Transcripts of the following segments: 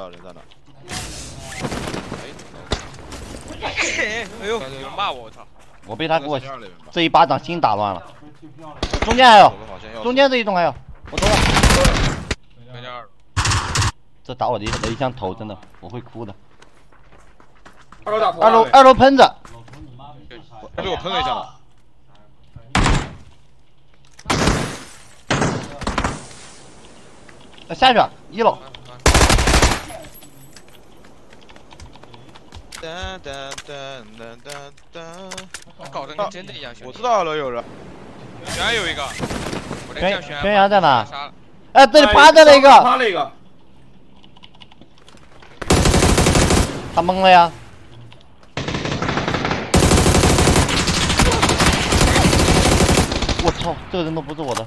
道人在哪。哎，哎呦，有人骂我，我操！我被他给我这一巴掌心打乱了。中间还有中间这一栋还有，我走了。中间二，这打我的雷枪头，真的我会哭的。二楼打头，二楼二楼喷子，他被我喷了一下下去了，一楼。噔噔噔噔噔噔。搞得跟真的一样，我知。道二楼有人，悬崖有一个，悬崖。悬崖在哪，哎，这里趴着了一个，趴了一个，他懵了呀。我操，这个人都不是我的。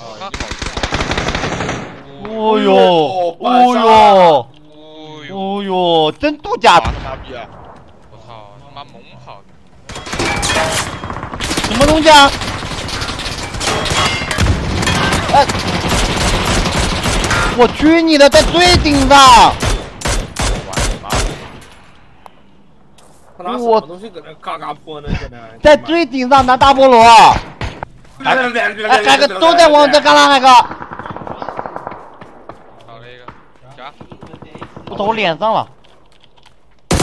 啊，已经跑哦呦，哦哦半杀呦，哦呦，哦呦，真度假！我操，他妈猛跑的。什么东西啊？哎，我去你的，在最顶上！我你妈！他拿什么东西搁那嘎嘎泼呢？搁那在最顶上拿大菠萝，还哎，还个都在往这旮旯，那个，我操，我脸上了，不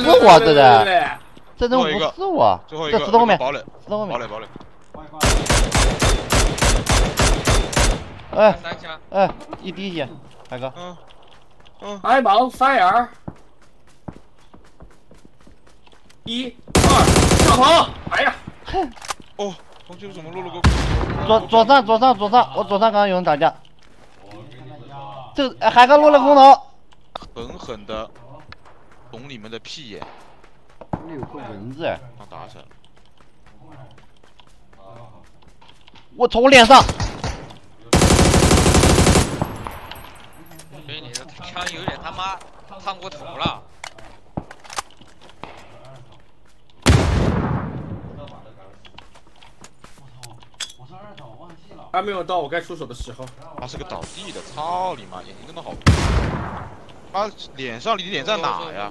是我这人，这人不是我，这石头后面，石头后面，堡垒，堡垒。哎，哎，一滴血，海哥，嗯嗯，挨忙 fire，一二上头，哎呀，哦，红球怎么落了个？左左上左上左上，我左上刚刚有人打架，这哎海哥落了空投，狠狠的捅你们的屁眼，那有个蚊子哎，让打死了。我操我脸上，所以你的枪有点他妈烫过头了。还没有到我该出手的时候。他是个倒地的，操你妈，眼睛真的好。妈，脸上你脸在哪呀？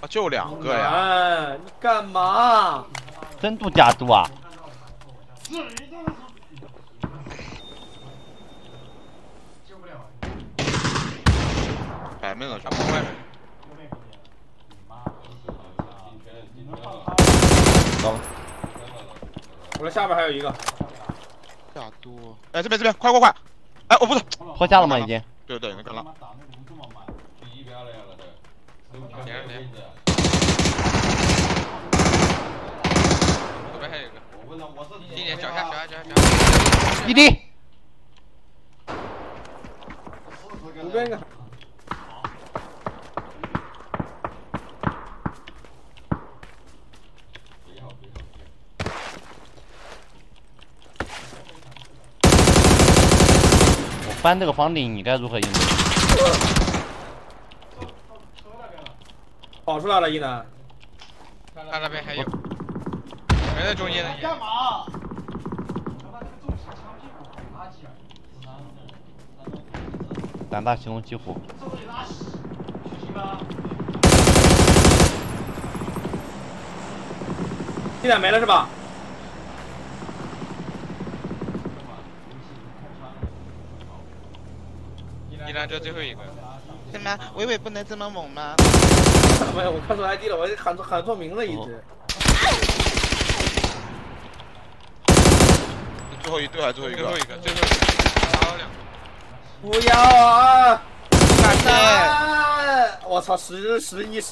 啊，就两个呀。哎，你干嘛？真度假度啊！摆闷了，他门外面，走了，我的下边还有一个，下多。哎，这边这边，快快快！哎，我不是。脱下了吗？已经。对对，能看到。点点，后边还有一个，一点脚下脚下脚下脚下，一滴，右边一个，翻这个房顶，你该如何应对？跑出来了，一男。他那边还有，还在中间呢。干嘛。胆大形容骑虎，一男没了是吧？一男这最后一个，怎么？伟伟不能这么猛吗？没有，我看错 ID 了，我喊错喊错名字一直。最后一对还是最后一个最后？一个，最后一个，杀了两个。不要啊！感谢。啊！我操，十十一十。